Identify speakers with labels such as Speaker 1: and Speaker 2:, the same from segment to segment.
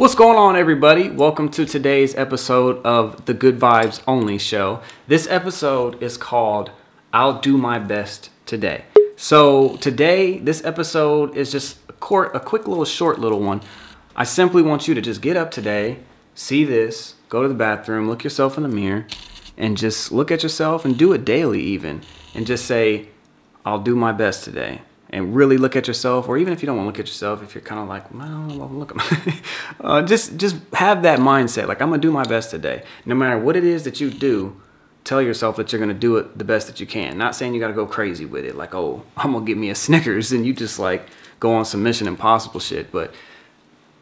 Speaker 1: What's going on, everybody? Welcome to today's episode of the Good Vibes Only Show. This episode is called I'll Do My Best Today. So, today, this episode is just a, court, a quick little short little one. I simply want you to just get up today, see this, go to the bathroom, look yourself in the mirror, and just look at yourself and do it daily, even. And just say, I'll do my best today and really look at yourself, or even if you don't want to look at yourself, if you're kind of like, well, look at my, uh, just just have that mindset. Like I'm gonna do my best today, no matter what it is that you do. Tell yourself that you're gonna do it the best that you can. Not saying you gotta go crazy with it, like oh, I'm gonna get me a Snickers, and you just like go on some Mission Impossible shit. But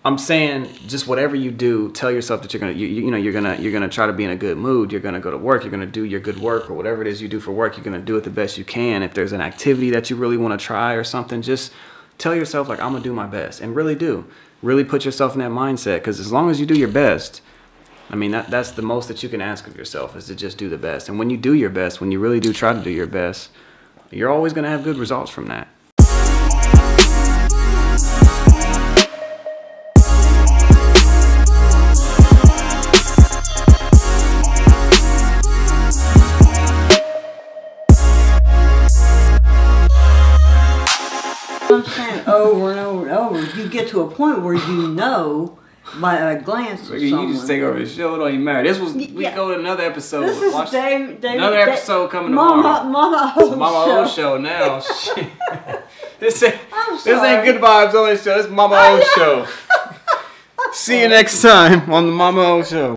Speaker 1: I'm saying just whatever you do, tell yourself that you're gonna, you, you know, you're gonna, you're gonna try to be in a good mood. You're gonna go to work. You're gonna do your good work or whatever it is you do for work. You're gonna do it the best you can. If there's an activity that you really want to try or something, just tell yourself like I'm gonna do my best and really do. Really put yourself in that mindset because as long as you do your best, I mean that that's the most that you can ask of yourself is to just do the best. And when you do your best, when you really do try to do your best, you're always gonna have good results from that.
Speaker 2: I'm saying over and over and over. You get to a point where you know by a glance
Speaker 1: You just take over the show. It don't even matter. This was we
Speaker 2: Yeah.
Speaker 1: go to another episode.
Speaker 2: This is
Speaker 1: Watch
Speaker 2: Dave, David,
Speaker 1: another
Speaker 2: Da-
Speaker 1: episode coming
Speaker 2: Mama,
Speaker 1: tomorrow.
Speaker 2: Mama
Speaker 1: It's Mama
Speaker 2: show.
Speaker 1: O show now. This ain't this ain't good vibes only show. This is Mama O show. See you next time on the Mama O show.